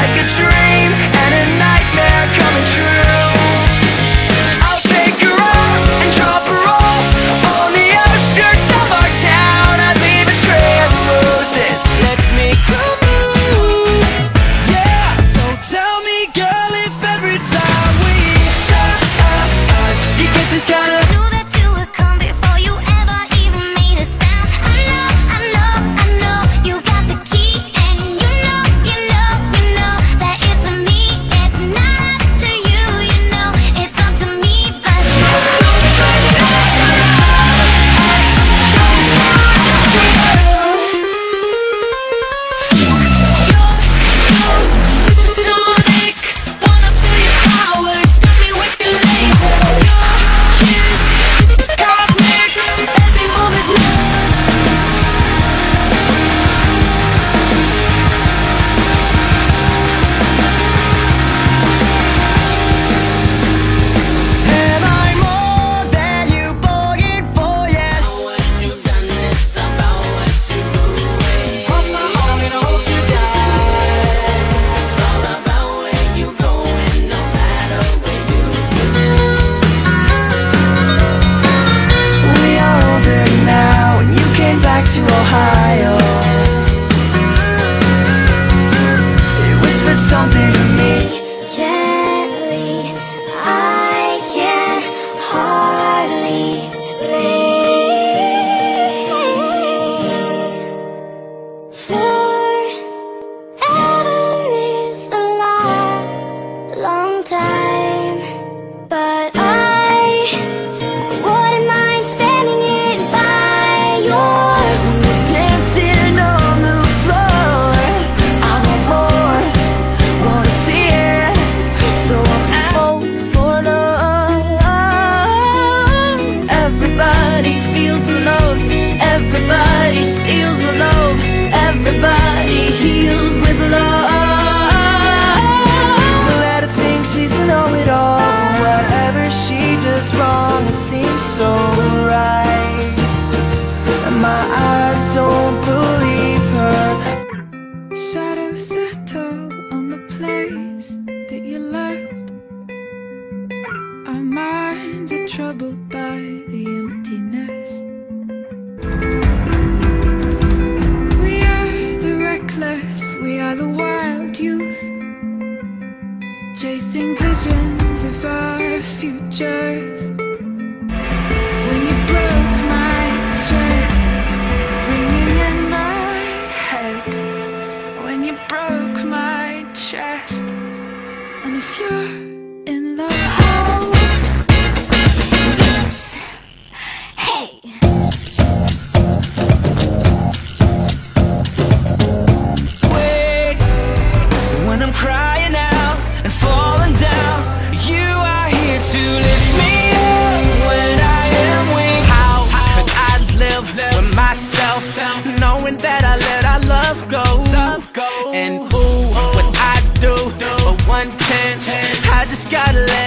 like a dream to Ohio. troubled by the emptiness. We are the reckless, we are the wild youth, chasing visions of our futures. gotta let